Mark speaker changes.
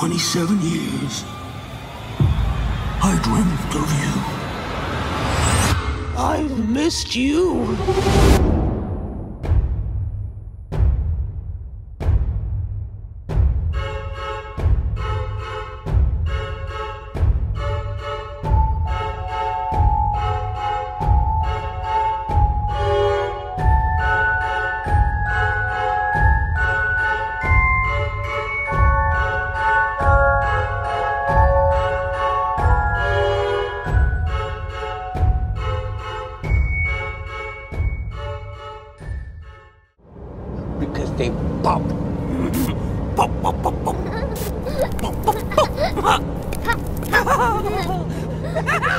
Speaker 1: 27 years, I dreamt of you. I've missed you. Because they pop. pop, pop, pop, pop. pop, pop, pop.